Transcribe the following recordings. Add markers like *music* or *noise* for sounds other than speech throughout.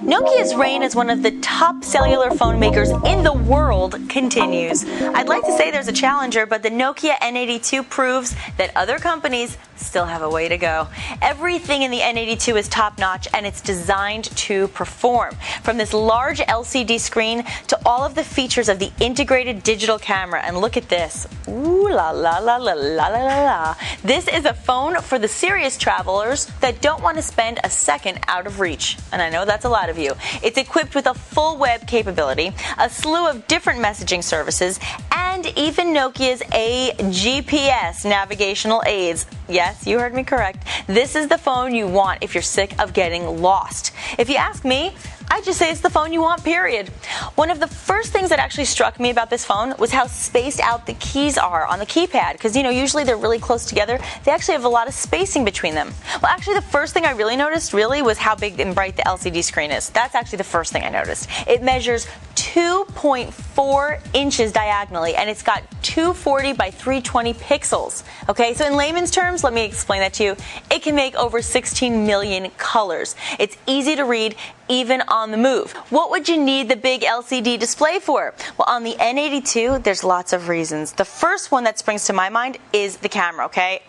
Nokia's reign as one of the top cellular phone makers in the world continues. I'd like to say there's a challenger, but the Nokia N82 proves that other companies still have a way to go. Everything in the N82 is top notch and it's designed to perform. From this large LCD screen to all of the features of the integrated digital camera. And look at this. Ooh la la la la la la la. This is a phone for the serious travelers that don't want to spend a second out of reach. And I know that's a lot of you. It's equipped with a full web capability, a slew of different messaging services, and even Nokia's A GPS navigational aids. Yes, you heard me correct. This is the phone you want if you're sick of getting lost. If you ask me, I just say it's the phone you want, period. One of the first things that actually struck me about this phone was how spaced out the keys are on the keypad. Because, you know, usually they're really close together. They actually have a lot of spacing between them. Well, actually, the first thing I really noticed really was how big and bright the LCD screen is. That's actually the first thing I noticed. It measures 2.4 inches diagonally and it's got 240 by 320 pixels. Okay, so in layman's terms, let me explain that to you. It can make over 16 million colors. It's easy to read even on the move. What would you need the big LCD display for? Well, on the N82, there's lots of reasons. The first one that springs to my mind is the camera, okay?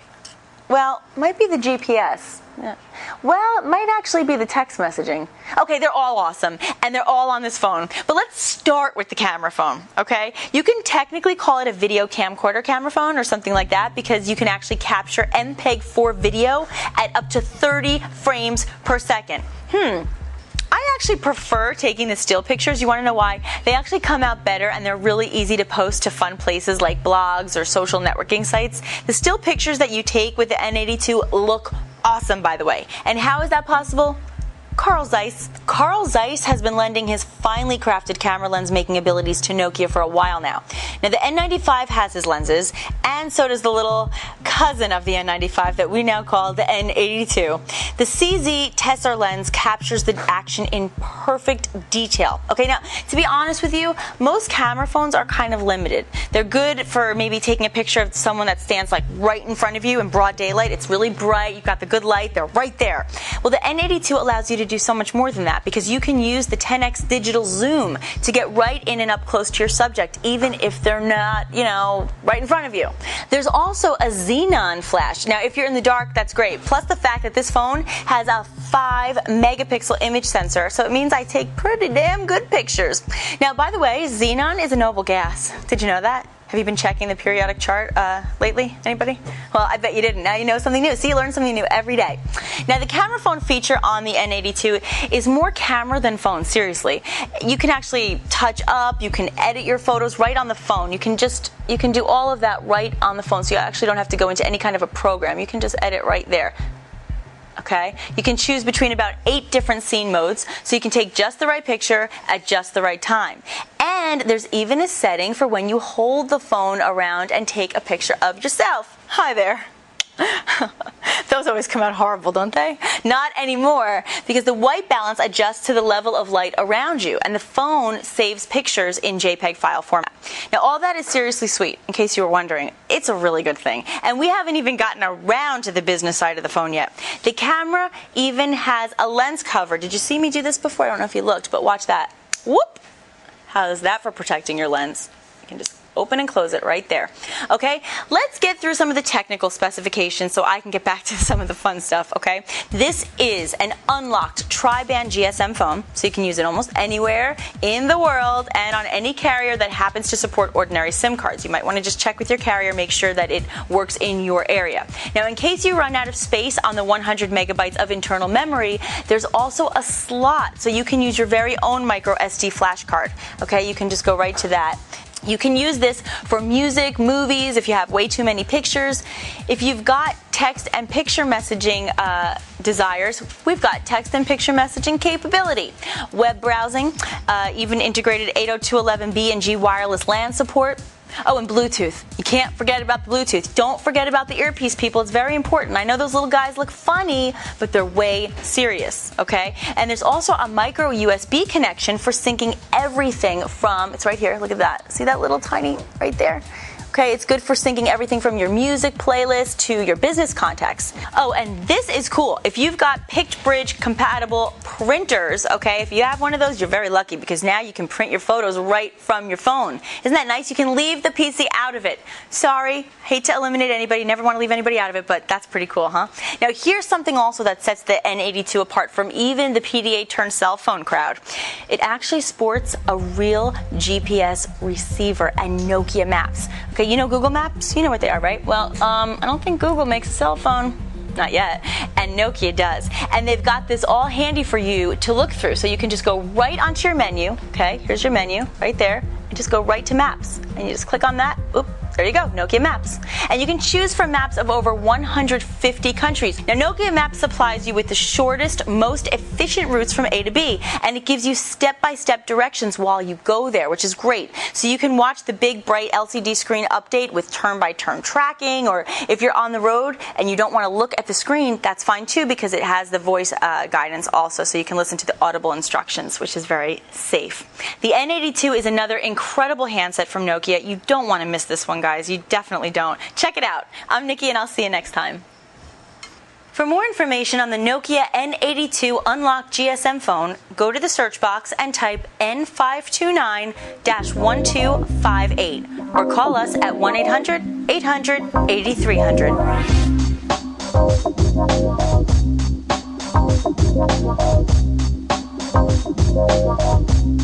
Well, might be the GPS. Yeah. Well, it might actually be the text messaging. Okay, they're all awesome, and they're all on this phone. But let's start with the camera phone, okay? You can technically call it a video camcorder camera phone or something like that because you can actually capture MPEG-4 video at up to 30 frames per second. Hmm, actually prefer taking the still pictures. You want to know why? They actually come out better and they're really easy to post to fun places like blogs or social networking sites. The still pictures that you take with the N82 look awesome, by the way. And how is that possible? Carl Zeiss. Carl Zeiss has been lending his finely crafted camera lens making abilities to Nokia for a while now. Now, the N95 has his lenses, and so does the little cousin of the N95 that we now call the N82. The CZ Tessar lens captures the action in perfect detail. Okay, now, to be honest with you, most camera phones are kind of limited. They're good for maybe taking a picture of someone that stands like right in front of you in broad daylight. It's really bright, you've got the good light, they're right there. Well, the N82 allows you to do so much more than that because you can use the 10x digital zoom to get right in and up close to your subject, even if they're not, you know, right in front of you. There's also a xenon flash. Now, if you're in the dark, that's great. Plus the fact that this phone has a 5 megapixel image sensor, so it means I take pretty damn good pictures. Now, by the way, xenon is a noble gas. Did you know that? Have you been checking the periodic chart uh, lately? Anybody? Well, I bet you didn't. Now you know something new. See, you learn something new every day. Now, the camera phone feature on the N82 is more camera than phone, seriously. You can actually touch up, you can edit your photos right on the phone. You can just, you can do all of that right on the phone, so you actually don't have to go into any kind of a program. You can just edit right there okay? You can choose between about eight different scene modes, so you can take just the right picture at just the right time. And there's even a setting for when you hold the phone around and take a picture of yourself. Hi there. *laughs* Those always come out horrible, don't they? Not anymore, because the white balance adjusts to the level of light around you, and the phone saves pictures in JPEG file format. Now, all that is seriously sweet, in case you were wondering. It's a really good thing. And we haven't even gotten around to the business side of the phone yet. The camera even has a lens cover. Did you see me do this before? I don't know if you looked, but watch that. Whoop! How's that for protecting your lens? You can just open and close it right there. Okay, let's get through some of the technical specifications so I can get back *laughs* to some of the fun stuff. Okay, this is an unlocked tri-band GSM phone, so you can use it almost anywhere in the world and on any carrier that happens to support ordinary SIM cards. You might want to just check with your carrier, make sure that it works in your area. Now, in case you run out of space on the 100 megabytes of internal memory, there's also a slot, so you can use your very own micro SD flash card. Okay, you can just go right to that you can use this for music, movies, if you have way too many pictures. If you've got text and picture messaging uh, desires, we've got text and picture messaging capability. Web browsing, uh, even integrated 802.11b and G wireless LAN support. Oh, and Bluetooth. You can't forget about the Bluetooth. Don't forget about the earpiece, people. It's very important. I know those little guys look funny, but they're way serious, okay? And there's also a micro USB connection for syncing everything from, it's right here, look at that. See that little tiny right there? Okay, it's good for syncing everything from your music playlist to your business contacts. Oh, and this is cool. If you've got PictBridge compatible printers, okay, if you have one of those, you're very lucky because now you can print your photos right from your phone. Isn't that nice? You can leave the PC out of it. Sorry, hate to eliminate anybody, never want to leave anybody out of it, but that's pretty cool, huh? Now, here's something also that sets the N82 apart from even the PDA turned cell phone crowd. It actually sports a real GPS receiver and Nokia maps. Okay, you know Google Maps? You know what they are, right? Well, um, I don't think Google makes a cell phone. Not yet. And Nokia does. And they've got this all handy for you to look through. So you can just go right onto your menu. Okay, here's your menu right there. And just go right to Maps. And you just click on that. Oop, there you go, Nokia Maps. And you can choose from maps of over 150 countries. Now, Nokia Maps supplies you with the shortest, most efficient routes from A to B, and it gives you step by step directions while you go there, which is great. So you can watch the big, bright LCD screen update with turn by turn tracking, or if you're on the road and you don't want to look at the screen, that's fine too because it has the voice uh, guidance also, so you can listen to the audible instructions, which is very safe. The N82 is another incredible handset from Nokia. You don't want to miss this one, guys. You definitely don't. Check it out. I'm Nikki, and I'll see you next time. For more information on the Nokia N82 Unlock GSM phone, go to the search box and type N529 1258 or call us at 1 800 800 8300.